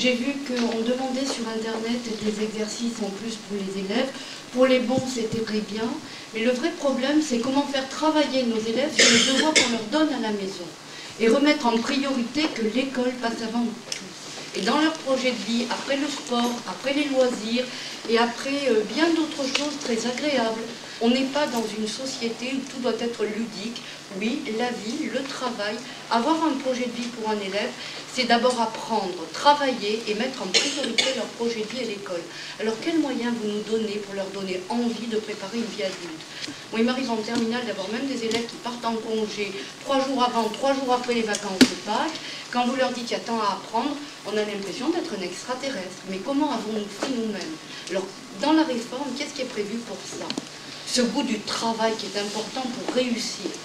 J'ai vu qu'on demandait sur Internet des exercices en plus pour les élèves. Pour les bons, c'était très bien. Mais le vrai problème, c'est comment faire travailler nos élèves sur les devoirs qu'on leur donne à la maison. Et remettre en priorité que l'école passe avant tout. Et dans leur projet de vie, après le sport, après les loisirs, et après euh, bien d'autres choses très agréables, on n'est pas dans une société où tout doit être ludique. Oui, la vie, le travail, avoir un projet de vie pour un élève, c'est d'abord apprendre, travailler et mettre en priorité leur projet de vie à l'école. Alors quels moyens vous nous donnez pour leur donner envie de préparer une vie adulte? Moi, il m'arrive en terminale d'avoir même des élèves qui partent en congé trois jours avant, trois jours après les vacances de Pâques. Quand vous leur dites qu'il y a tant à apprendre, on a l'impression d'être un extraterrestre. Mais comment avons-nous fait nous-mêmes? Alors, dans la réforme, qu'est-ce qui est prévu pour ça? Ce goût du travail qui est important pour réussir.